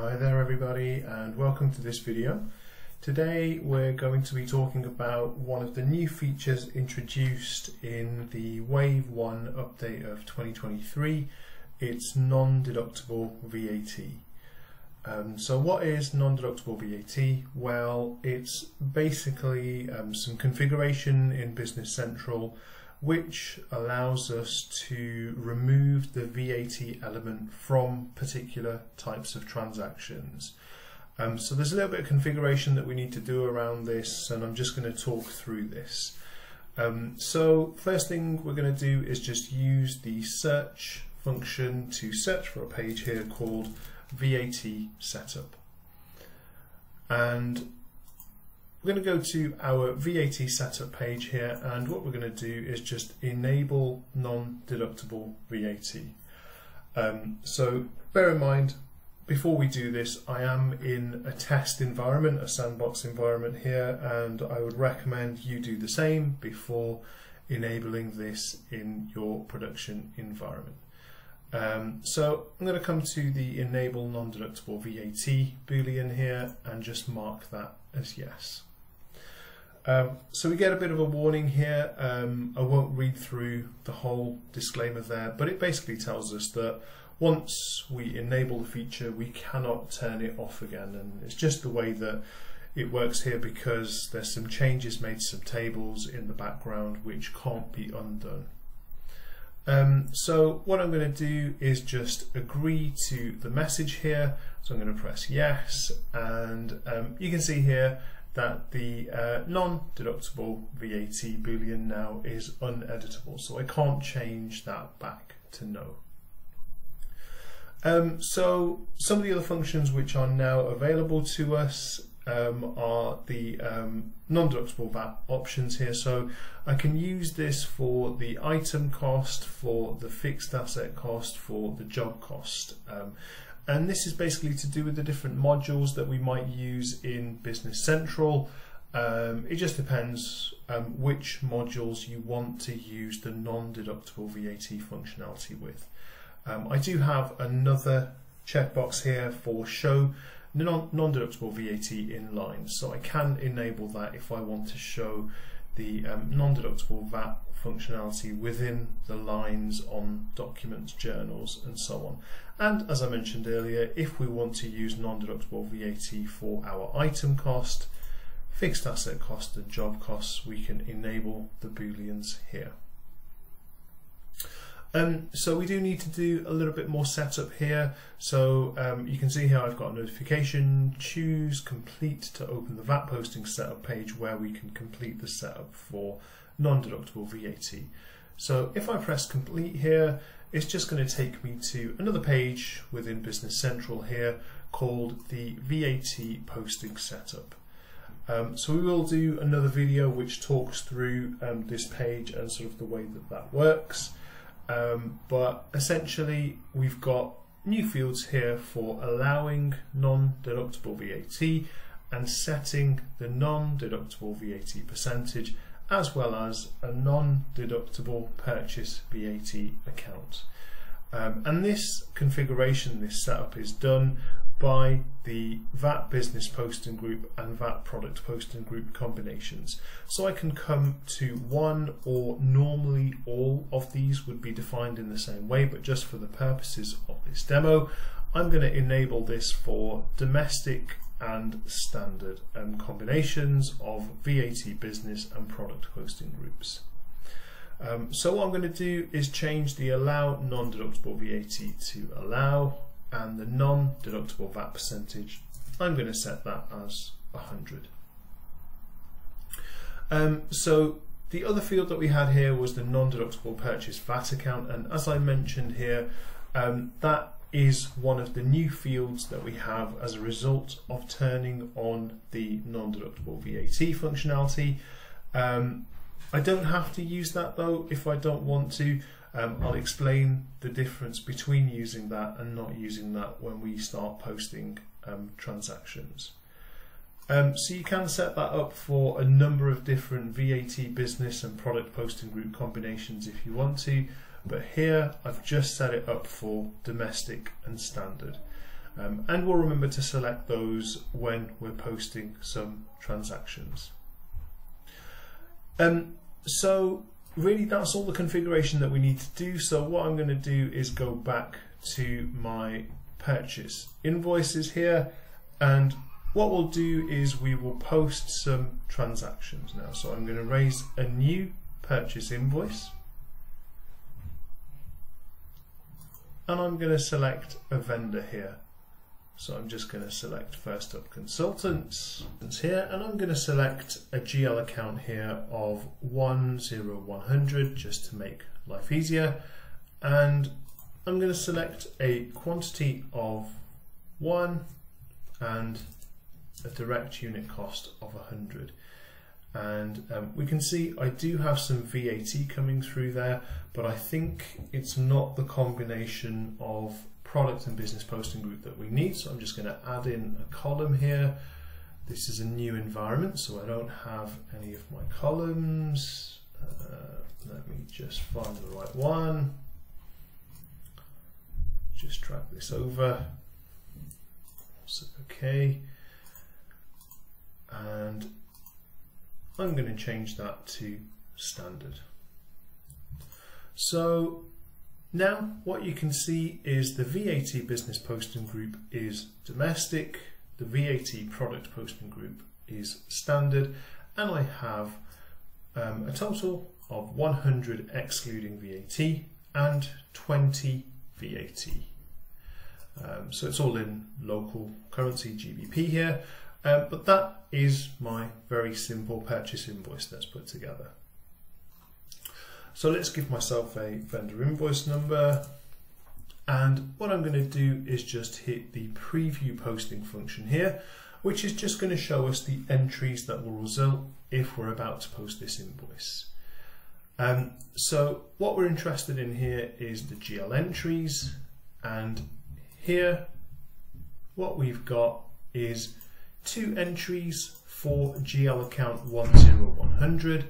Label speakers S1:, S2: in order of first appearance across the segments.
S1: Hi there everybody and welcome to this video. Today we're going to be talking about one of the new features introduced in the Wave 1 update of 2023. It's non-deductible VAT. Um, so what is non-deductible VAT? Well, it's basically um, some configuration in Business Central which allows us to remove the VAT element from particular types of transactions. Um, so there's a little bit of configuration that we need to do around this and I'm just going to talk through this. Um, so first thing we're going to do is just use the search function to search for a page here called VAT setup. And we're going to go to our VAT setup page here and what we're going to do is just enable non-deductible VAT. Um, so bear in mind before we do this I am in a test environment, a sandbox environment here and I would recommend you do the same before enabling this in your production environment. Um, so I'm going to come to the enable non-deductible VAT boolean here and just mark that as yes. Um, so we get a bit of a warning here. Um, I won't read through the whole disclaimer there, but it basically tells us that once we enable the feature, we cannot turn it off again. And it's just the way that it works here because there's some changes made to some tables in the background which can't be undone. Um, so what I'm going to do is just agree to the message here. So I'm going to press yes and um, you can see here that the uh, non-deductible VAT boolean now is uneditable so I can't change that back to no. Um, so some of the other functions which are now available to us um, are the um, non-deductible VAT options here. So I can use this for the item cost, for the fixed asset cost, for the job cost. And this is basically to do with the different modules that we might use in Business Central. Um, it just depends um, which modules you want to use the non-deductible VAT functionality with. Um, I do have another checkbox here for show non-deductible VAT in line, so I can enable that if I want to show the um, non-deductible VAT functionality within the lines on documents, journals and so on. And as I mentioned earlier, if we want to use non-deductible VAT for our item cost, fixed asset cost and job costs, we can enable the booleans here. Um, so we do need to do a little bit more setup here. So um, you can see here I've got a notification, choose complete to open the VAT posting setup page where we can complete the setup for non-deductible VAT. So if I press complete here, it's just going to take me to another page within Business Central here called the VAT posting setup. Um, so we will do another video which talks through um, this page and sort of the way that that works. Um, but essentially we've got new fields here for allowing non-deductible VAT and setting the non-deductible VAT percentage as well as a non-deductible purchase VAT account. Um, and this configuration, this setup is done by the VAT business posting group and VAT product posting group combinations. So I can come to one or normally all of these would be defined in the same way, but just for the purposes of this demo, I'm going to enable this for domestic and standard um, combinations of VAT business and product posting groups. Um, so what I'm going to do is change the allow non-deductible VAT to allow and the non-deductible VAT percentage I'm going to set that as 100. Um, so the other field that we had here was the non-deductible purchase VAT account and as I mentioned here um, that is one of the new fields that we have as a result of turning on the non-deductible VAT functionality. Um, I don't have to use that though if I don't want to. Um, I'll explain the difference between using that and not using that when we start posting um, transactions. Um, so you can set that up for a number of different VAT business and product posting group combinations if you want to but here I've just set it up for domestic and standard Um, and we'll remember to select those when we're posting some transactions. Um, so really that's all the configuration that we need to do. So what I'm going to do is go back to my purchase invoices here and what we'll do is we will post some transactions now. So I'm going to raise a new purchase invoice and I'm going to select a vendor here. So I'm just going to select first up consultants here and I'm going to select a GL account here of 10100 just to make life easier. And I'm going to select a quantity of 1 and a direct unit cost of 100 and um, we can see I do have some VAT coming through there but I think it's not the combination of product and business posting group that we need. So I'm just going to add in a column here. This is a new environment, so I don't have any of my columns. Uh, let me just find the right one. Just drag this over. So, okay. And I'm going to change that to standard. So now what you can see is the VAT business posting group is domestic, the VAT product posting group is standard, and I have um, a total of 100 excluding VAT and 20 VAT. Um, so it's all in local currency GBP here, um, but that is my very simple purchase invoice that's put together. So let's give myself a vendor invoice number. And what I'm going to do is just hit the preview posting function here, which is just going to show us the entries that will result if we're about to post this invoice. Um, so what we're interested in here is the GL entries and here what we've got is two entries for GL account 10100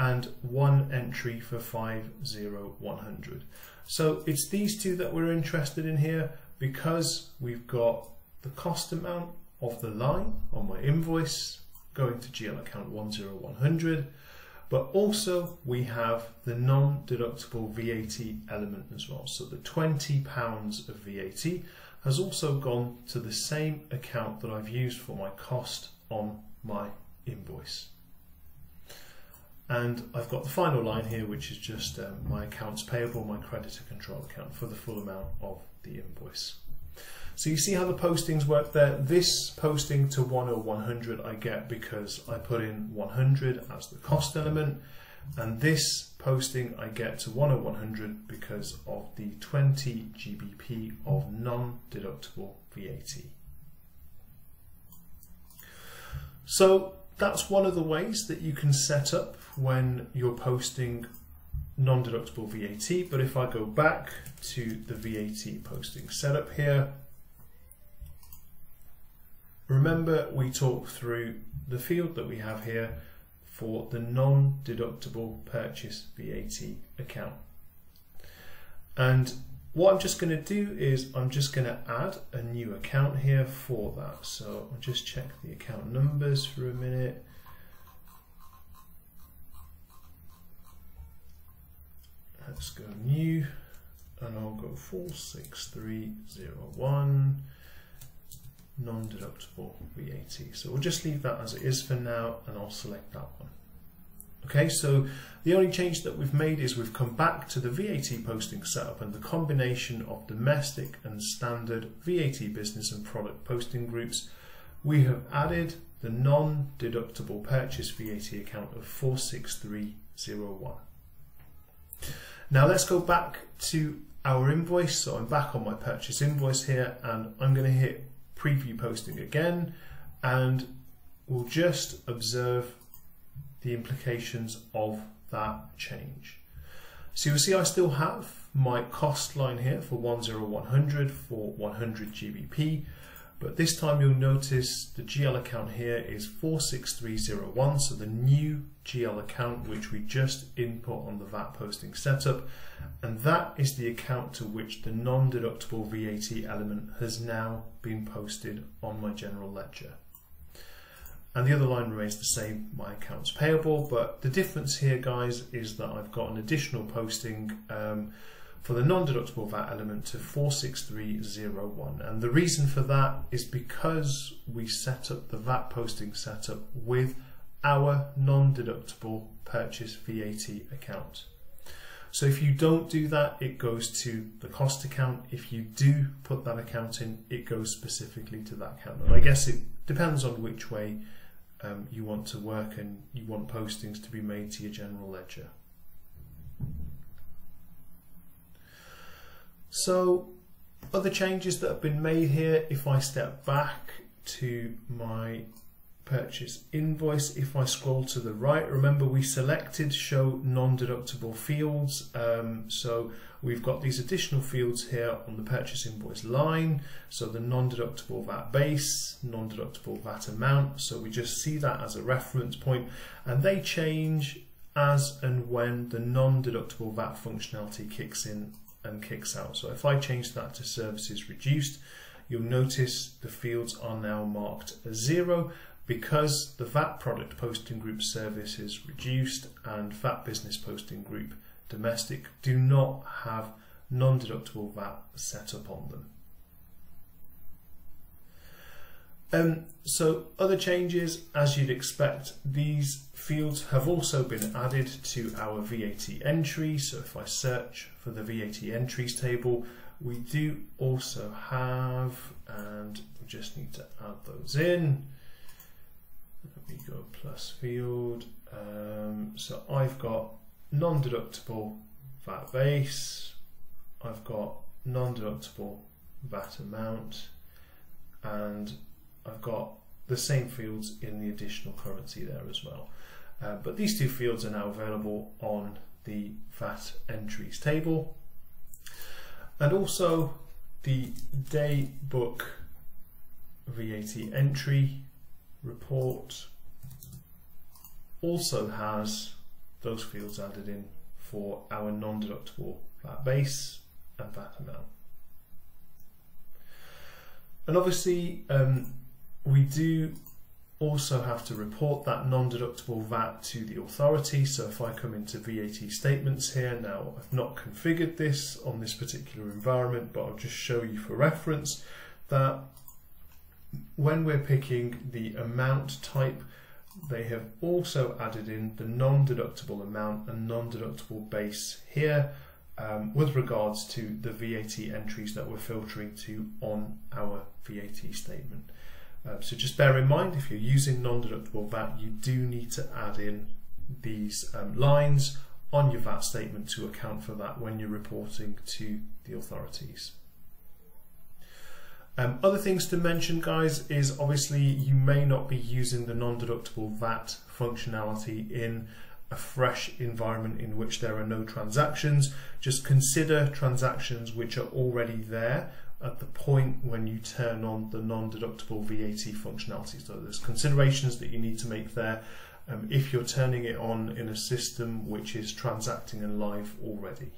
S1: and one entry for 50100. So it's these two that we're interested in here because we've got the cost amount of the line on my invoice going to GL account 10100 but also we have the non-deductible VAT element as well. So the 20 pounds of VAT has also gone to the same account that I've used for my cost on my invoice. And I've got the final line here, which is just um, my accounts payable, my creditor control account for the full amount of the invoice. So you see how the postings work there. This posting to 10100 I get because I put in 100 as the cost element. And this posting I get to 10100 because of the 20 GBP of non-deductible VAT. So that's one of the ways that you can set up when you're posting non-deductible VAT. But if I go back to the VAT posting setup here, remember we talked through the field that we have here for the non-deductible purchase VAT account. And what I'm just going to do is I'm just going to add a new account here for that. So I'll just check the account numbers for a minute. Let's go new and I'll go 46301 non-deductible VAT. So we'll just leave that as it is for now and I'll select that one. Okay, so the only change that we've made is we've come back to the VAT posting setup and the combination of domestic and standard VAT business and product posting groups. We have added the non-deductible purchase VAT account of 46301. Now let's go back to our invoice. So I'm back on my purchase invoice here and I'm going to hit preview posting again and we'll just observe the implications of that change. So you'll see I still have my cost line here for 10100 for 100 GBP, But this time you'll notice the GL account here is 46301, so the new GL account which we just input on the VAT posting setup, and that is the account to which the non-deductible VAT element has now been posted on my general ledger. And the other line remains the same, my accounts payable, but the difference here guys is that I've got an additional posting um, for the non-deductible VAT element to 46301 and the reason for that is because we set up the VAT posting setup with our non-deductible purchase VAT account. So if you don't do that, it goes to the cost account. If you do put that account in, it goes specifically to that account. And I guess it depends on which way um, you want to work and you want postings to be made to your general ledger. So other changes that have been made here, if I step back to my purchase invoice, if I scroll to the right, remember we selected show non-deductible fields. Um, so we've got these additional fields here on the purchase invoice line. So the non-deductible VAT base, non-deductible VAT amount. So we just see that as a reference point and they change as and when the non-deductible VAT functionality kicks in and kicks out. So if I change that to services reduced, you'll notice the fields are now marked as zero because the VAT product posting group services reduced and VAT business posting group domestic do not have non-deductible VAT set up on them. Um, so other changes, as you'd expect, these fields have also been added to our VAT entry. So if I search for the VAT entries table, we do also have, and we just need to add those in. Let me go plus field. Um, so I've got non-deductible VAT base, I've got non-deductible VAT amount, and I've got the same fields in the additional currency there as well. Uh, but these two fields are now available on the VAT entries table. And also the day book VAT entry report also has those fields added in for our non-deductible VAT base and VAT amount. And obviously um, we do also have to report that non-deductible VAT to the authority. So if I come into VAT statements here, now I've not configured this on this particular environment, but I'll just show you for reference that when we're picking the amount type, they have also added in the non-deductible amount and non-deductible base here um, with regards to the VAT entries that we're filtering to on our VAT statement. Um, so just bear in mind, if you're using non-deductible VAT, you do need to add in these um, lines on your VAT statement to account for that when you're reporting to the authorities. Um, other things to mention guys is obviously you may not be using the non-deductible VAT functionality in a fresh environment in which there are no transactions. Just consider transactions which are already there at the point when you turn on the non-deductible VAT functionality. So there's considerations that you need to make there um, if you're turning it on in a system which is transacting and live already.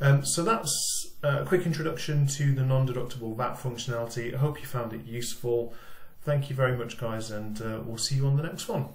S1: Um, so that's a quick introduction to the non-deductible VAT functionality. I hope you found it useful. Thank you very much guys and uh, we'll see you on the next one.